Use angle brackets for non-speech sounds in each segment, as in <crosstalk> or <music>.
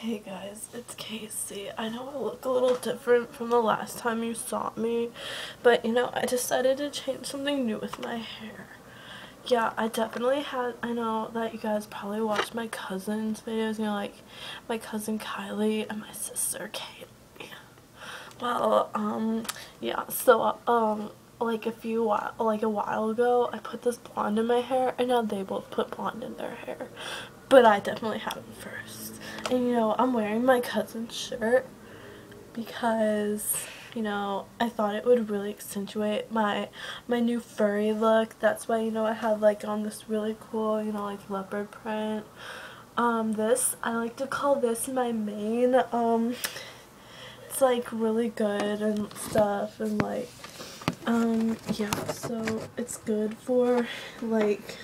Hey guys, it's Kacie. I know I look a little different from the last time you saw me, but you know, I decided to change something new with my hair. Yeah, I definitely had, I know that you guys probably watched my cousin's videos, you know, like my cousin Kylie and my sister Kaylee. Well, um, yeah, so, um, like a few while, like a while ago, I put this blonde in my hair, and now they both put blonde in their hair. But I definitely had it first. And you know, I'm wearing my cousin's shirt because you know, I thought it would really accentuate my my new furry look. That's why, you know, I have like on this really cool, you know, like leopard print. Um, this, I like to call this my mane. Um, it's like really good and stuff and like, um, yeah, so it's good for like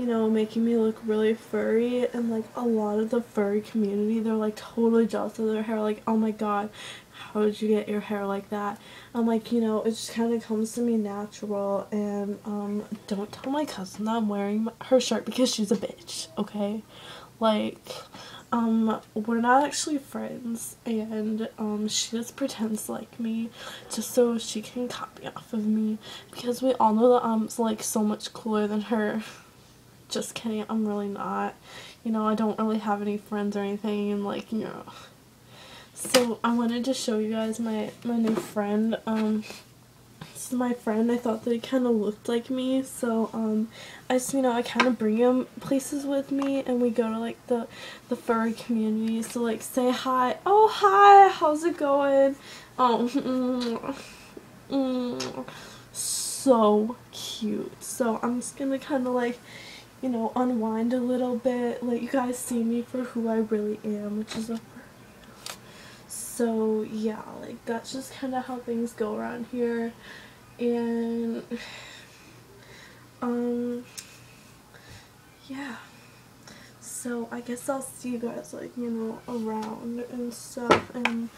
you know, making me look really furry and like a lot of the furry community, they're like totally jealous of their hair, like, oh my god, how did you get your hair like that? I'm like, you know, it just kind of comes to me natural and um, don't tell my cousin that I'm wearing her shirt because she's a bitch, okay? Like, um, we're not actually friends and um, she just pretends like me just so she can copy off of me because we all know that I'm like so much cooler than her <laughs> just kidding, I'm really not. You know, I don't really have any friends or anything, and like, you know. So, I wanted to show you guys my, my new friend. Um, this is my friend. I thought that he kind of looked like me, so, um, I just, you know, I kind of bring him places with me, and we go to, like, the, the furry community, so, like, say hi. Oh, hi, how's it going? Oh, mm, mm, so cute. So, I'm just gonna kind of, like, you know, unwind a little bit, let you guys see me for who I really am, which is a so yeah, like that's just kind of how things go around here, and um, yeah. So I guess I'll see you guys like you know around and stuff, and